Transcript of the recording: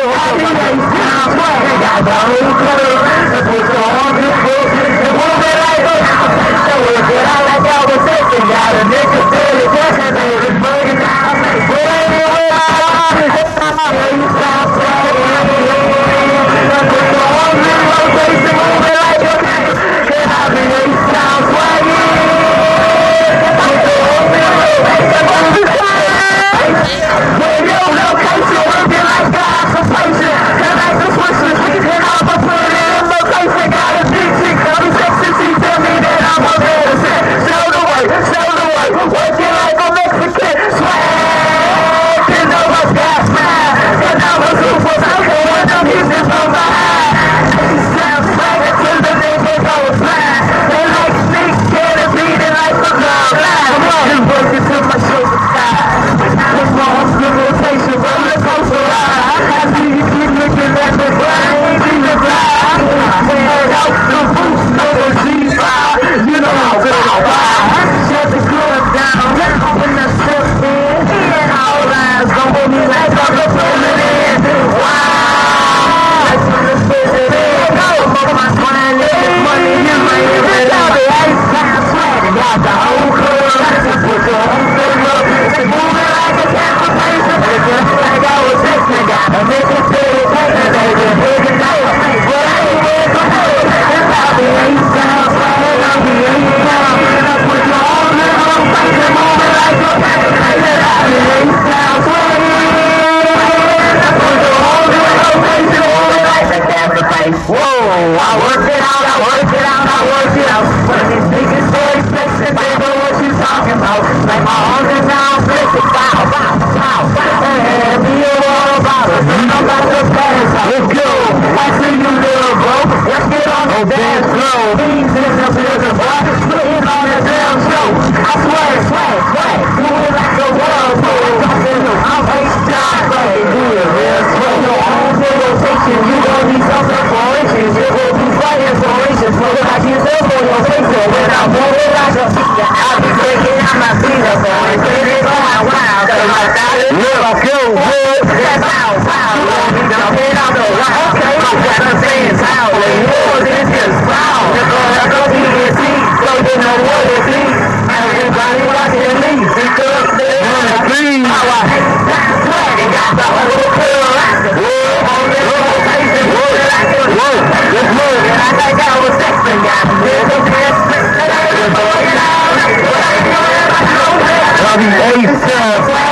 I've been